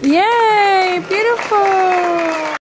Yay! Beautiful!